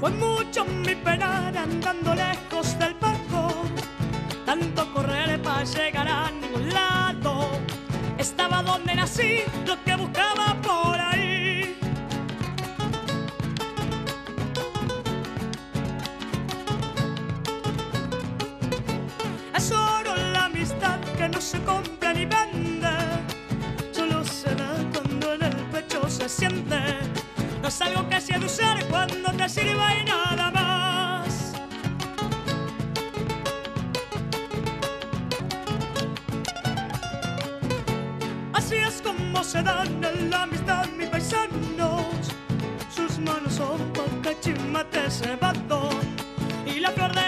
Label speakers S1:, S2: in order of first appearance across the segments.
S1: Fue mucho mi penar andando lejos del barco, tanto correr para llegar a ningún lado. Estaba donde nací, lo que buscaba por ahí. Es oro la amistad que no se compra ni vende, solo se da cuando en el pecho se siente. No es algo que cuando sirva y nada más. Así es como se dan en la amistad mis paisanos. Sus manos son cachimate cebado. Y la flor de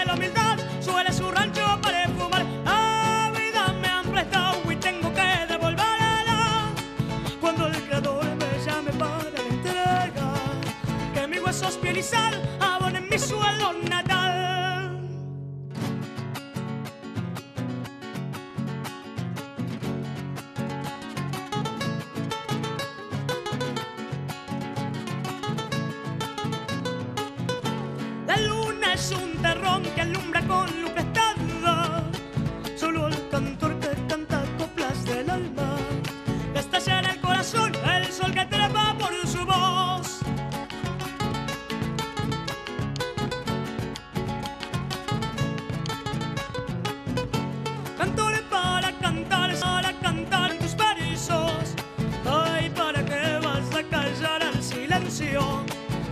S1: y sal mi suelo natal. La luna es un terrón que alumbra con luz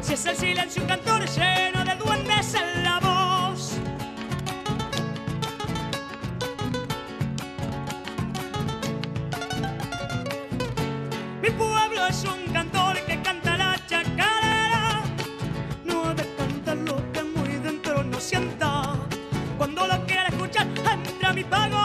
S1: Si es el silencio un cantor lleno de duendes en la voz. Mi pueblo es un cantor que canta la chacarera. No de cantar lo que muy dentro no sienta. Cuando lo quiera escuchar, entra mi pago